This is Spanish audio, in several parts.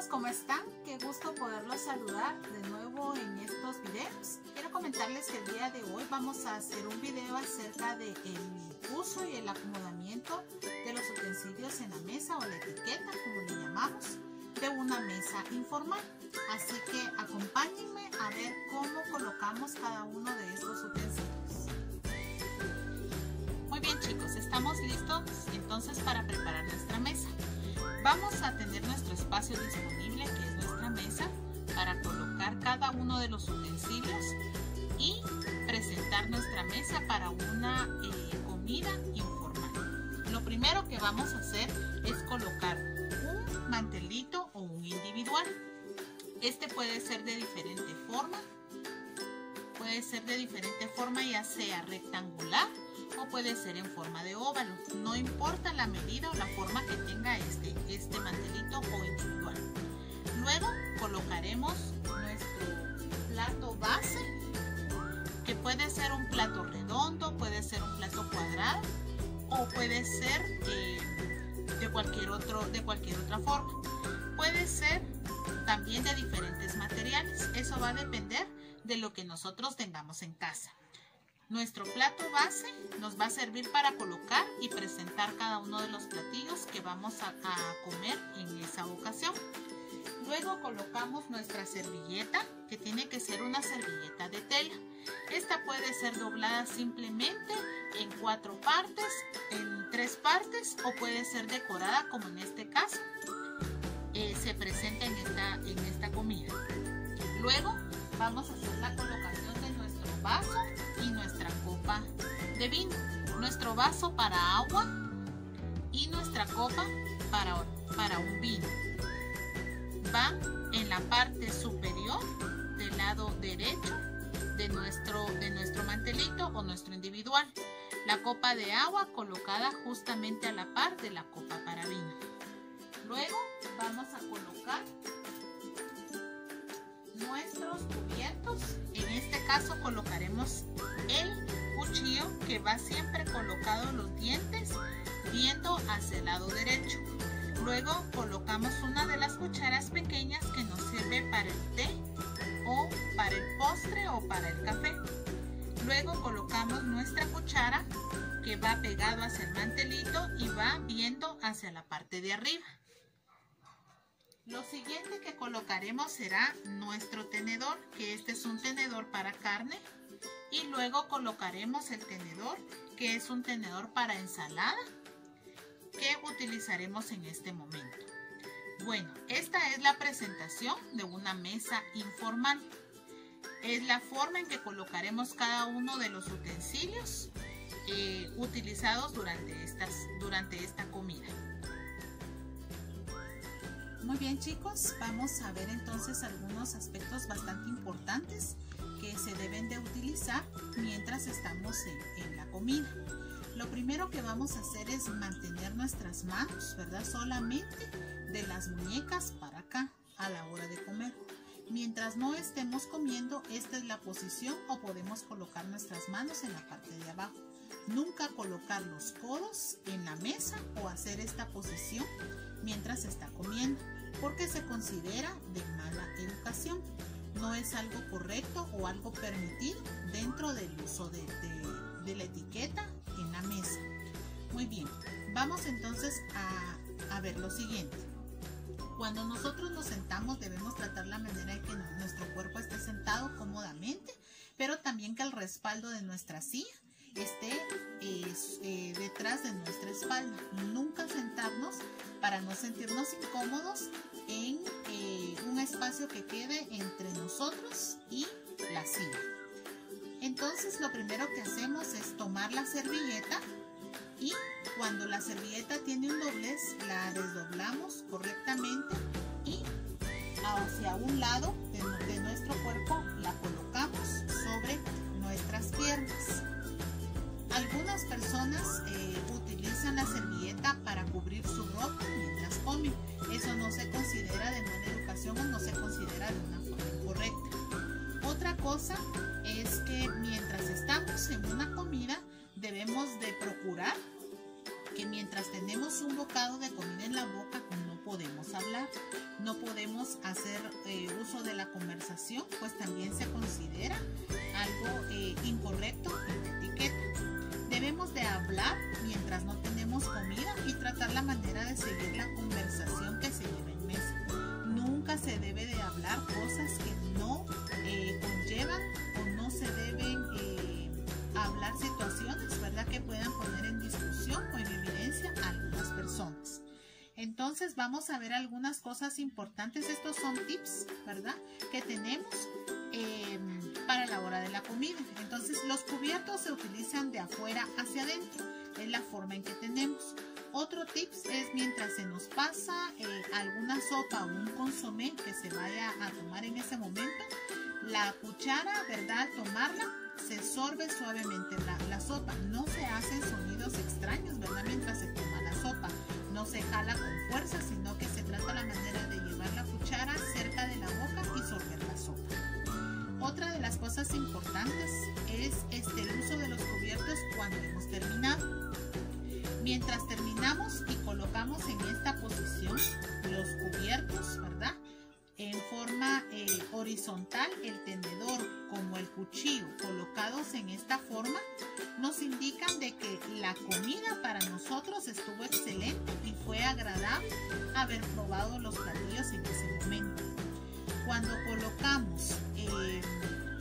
chicos, ¿cómo están? Qué gusto poderlos saludar de nuevo en estos videos. Quiero comentarles que el día de hoy vamos a hacer un video acerca del uso y el acomodamiento de los utensilios en la mesa o la etiqueta, como le llamamos, de una mesa informal. Así que acompáñenme a ver cómo colocamos cada uno de estos utensilios. Muy bien chicos, estamos listos entonces para preparar nuestra mesa. Vamos a tener nuestro espacio disponible, que es nuestra mesa, para colocar cada uno de los utensilios y presentar nuestra mesa para una eh, comida informal. Lo primero que vamos a hacer es colocar un mantelito o un individual. Este puede ser de diferente forma. Puede ser de diferente forma ya sea rectangular o puede ser en forma de óvalo. No importa la medida o la forma que tenga este, este mantelito o individual. Luego colocaremos nuestro plato base, que puede ser un plato redondo, puede ser un plato cuadrado o puede ser eh, de, cualquier otro, de cualquier otra forma. Puede ser también de diferentes materiales. Eso va a depender de lo que nosotros tengamos en casa. Nuestro plato base nos va a servir para colocar y presentar cada uno de los platillos que vamos a, comer en esa ocasión. Luego colocamos nuestra servilleta, que tiene que ser una servilleta de tela. Esta puede ser doblada simplemente en cuatro partes, en tres partes o puede ser decorada como en este caso eh, se presenta en esta, en esta comida. Luego vamos a hacer la colocación de nuestro vaso de vino. Nuestro vaso para agua y nuestra copa para, para un vino. Va en la parte superior del lado derecho de nuestro, de nuestro mantelito o nuestro individual. La copa de agua colocada justamente a la par de la copa para vino. Luego vamos a colocar nuestros cubiertos. En este caso colocaremos el que va siempre colocado los dientes viendo hacia el lado derecho. Luego colocamos una de las cucharas pequeñas que nos sirve para el té o para el postre o para el café. Luego colocamos nuestra cuchara que va pegado hacia el mantelito y va viendo hacia la parte de arriba. Lo siguiente que colocaremos será nuestro tenedor, que este es un tenedor para carne. Y luego colocaremos el tenedor, que es un tenedor para ensalada, que utilizaremos en este momento. Bueno, esta es la presentación de una mesa informal. Es la forma en que colocaremos cada uno de los utensilios eh, utilizados durante, estas, durante esta comida. Muy bien chicos, vamos a ver entonces algunos aspectos bastante importantes que se deben de utilizar mientras estamos en, la comida. Lo primero que vamos a hacer es mantener nuestras manos, ¿verdad? Solamente de las muñecas para acá a la hora de comer. Mientras no estemos comiendo, esta es la posición o podemos colocar nuestras manos en la parte de abajo. Nunca colocar los codos en la mesa o hacer esta posición mientras está comiendo, porque se considera de mala educación. No es algo correcto o algo permitido dentro del uso de, la etiqueta en la mesa. Muy bien, vamos entonces a, a ver lo siguiente. Cuando nosotros nos sentamos debemos tratar la manera de que nuestro cuerpo esté sentado cómodamente, pero también que el respaldo de nuestra silla esté eh, detrás de nuestra espalda. Nunca sentarnos para no sentirnos incómodos en eh, un espacio que quede entre nosotros y la silla. Entonces lo primero que hacemos es tomar la servilleta y cuando la servilleta tiene un doblez la desdoblamos correctamente y hacia un lado de nuestro cuerpo la colocamos sobre nuestras piernas. Algunas personas eh, utilizan la servilleta para cubrir su ropa mientras comen. Eso no se considera de buena educación o no se considera de una forma correcta. Otra cosa es que mientras estamos en una comida debemos de procurar que mientras tenemos un bocado de comida en la boca no podemos hablar. No podemos hacer eh, uso de la conversación, pues también se considera algo eh, incorrecto en la etiqueta. Debemos de hablar mientras no tenemos comida y tratar la manera de seguir la conversación que se lleva en mesa. Nunca se debe de hablar cosas que no eh, conllevan o no se deben hablar situaciones, ¿verdad? Que puedan poner en discusión o en evidencia a algunas personas. Entonces vamos a ver algunas cosas importantes. Estos son tips, ¿verdad? Que tenemos em, para la hora de la comida. Entonces los cubiertos se utilizan de afuera hacia adentro. Es la forma en que tenemos. Otro tips es mientras se nos pasa eh, alguna sopa o un consomé que se vaya a tomar en ese momento, la cuchara, ¿verdad? Tomarla, se sorbe suavemente la, la sopa. No se hacen sonidos extraños, ¿verdad? Mientras se toma la sopa no se jala con fuerza, sino que se trata la manera de llevar la cuchara cerca de la boca y sorber la sopa. Otra de las cosas importantes es este, el uso de los cubiertos cuando hemos terminado. Mientras terminamos y colocamos en esta posición los cubiertos, ¿verdad? En forma eh, horizontal, el tenedor como el cuchillo colocados en esta forma, nos indican de que la comida para nosotros estuvo excelente y fue agradable haber probado los platillos en ese momento. Cuando colocamos eh,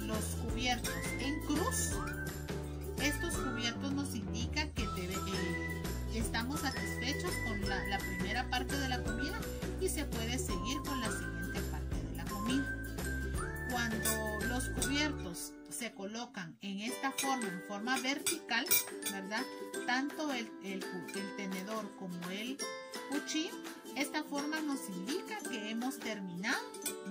los cubiertos esta forma, en forma vertical, ¿verdad? Tanto el, tenedor como el cuchillo, esta forma nos indica que hemos terminado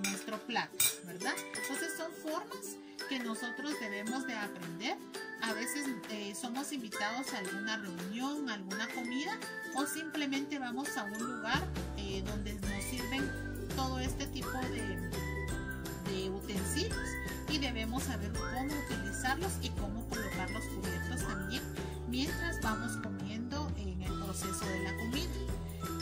nuestro plato, ¿verdad? Entonces son formas que nosotros debemos de aprender. A veces eh, somos invitados a alguna reunión, alguna comida o simplemente vamos a un lugar eh, donde nos sirven todo este tipo de utensilios y debemos saber cómo utilizarlos y cómo colocar los cubiertos también mientras vamos comiendo en el proceso de la comida.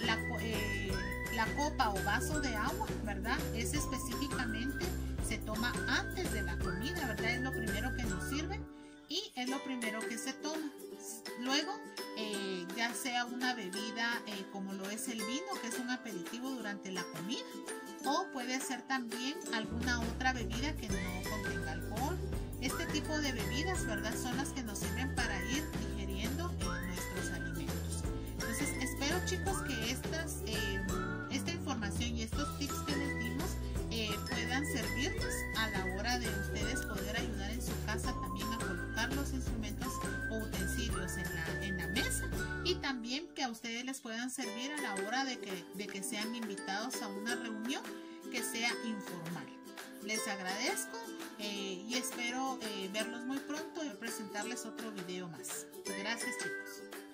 La, eh, la copa o vaso de agua, ¿verdad? Es específicamente, se toma antes de la comida, ¿verdad? Es lo primero que nos sirve y es lo primero que se toma. Luego, eh, ya sea una bebida eh, como lo es el vino, que es un aperitivo durante la comida, o puede ser también alguna otra bebida que no contenga alcohol. Este tipo de bebidas, ¿verdad? Son las que nos sirven para ir digeriendo eh, nuestros alimentos. Entonces, espero chicos que estas, eh, esta información y estos tips que les dimos eh, puedan servirles a la hora de ustedes poder ayudar en su casa también a colocar los instrumentos utensilios en la, en la mesa y también que a ustedes les puedan servir a la hora de que, de que sean invitados a una reunión que sea informal. Les agradezco eh, y espero eh, verlos muy pronto y presentarles otro video más. Gracias chicos.